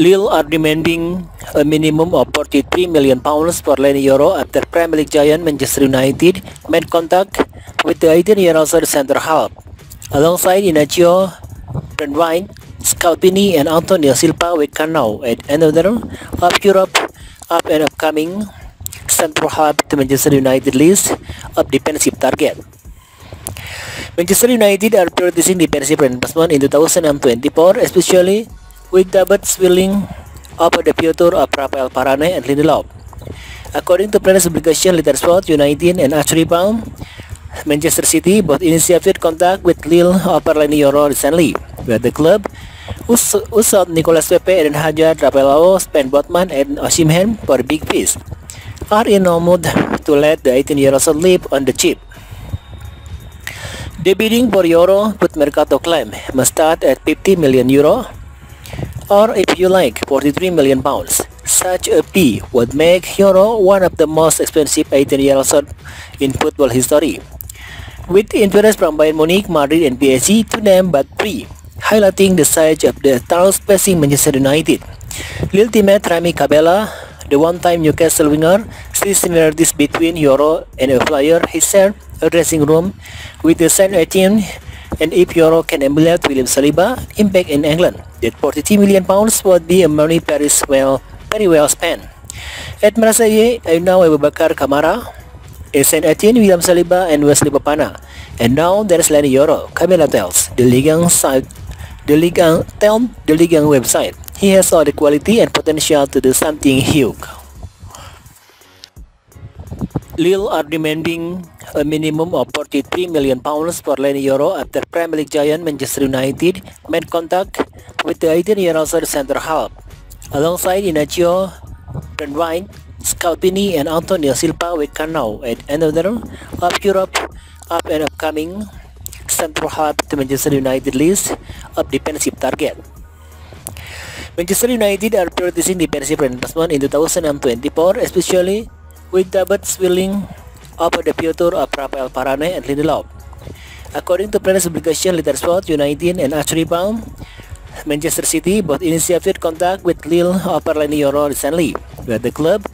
Lille are demanding a minimum of 43 million pounds for Lenny Euro after Premier League giant Manchester United made contact with the 18-year-old centre half. Alongside Inacio, Brent White, Scalpini and Antonio Silva with Canau at another of Europe up and upcoming central half to Manchester United list of defensive target. Manchester United are prioritizing defensive reinforcement in 2024, especially with double willing of the future of Rafael Varane and Lindelof. According to Players Publication Sport, United and Ashley Baum, Manchester City both initiated contact with Lille over Lenny Euro recently, where the club who sought Nicolas Pepe, Eden Hazard, Rafael Ben Botman, and Osimhen for big fees, are in no mood to let the 18-year-old live on the cheap. The bidding for Euro put Mercato claim must start at 50 million euro or if you like 43 million pounds. Such a fee would make Yoro one of the most expensive 18-year-olds in football history. With interest from Bayern Munich, Madrid and PSG to name but three, highlighting the size of the stars facing Manchester United. Lille teammate Rémy Cabella, the one-time Newcastle winger, sees similarities between Yoro and a flyer he shared a dressing room with the Saint Etienne and if Yoro can emulate William Saliba impact in England, that 42 million pounds would be a money very well, very well spent. At Marseille, I Boubacar Kamara, Saint Etienne, William Saliba, and Wesley Fofana. And now there's Leny Yoro, Camila tells the Ligue site, the Ligue tell the Ligue website. He has all the quality and potential to do something huge. Lille are demanding a minimum of 43 million pounds for Leny Yoro after Premier League giant Manchester United made contact with the 18-year-old centre half. Alongside Inacio, Brent White, Scalvini and Antonio Silva with Canau at another of Europe up and upcoming central half to Manchester United list of defensive target. Manchester United are prioritizing defensive reinforcement in 2024, especially with double willing over the future of Rafael Varane and Lindelof. According to Players Publication Sport, United and Ashley Baum, Manchester City both initiated contact with Lille over Euro recently, where the club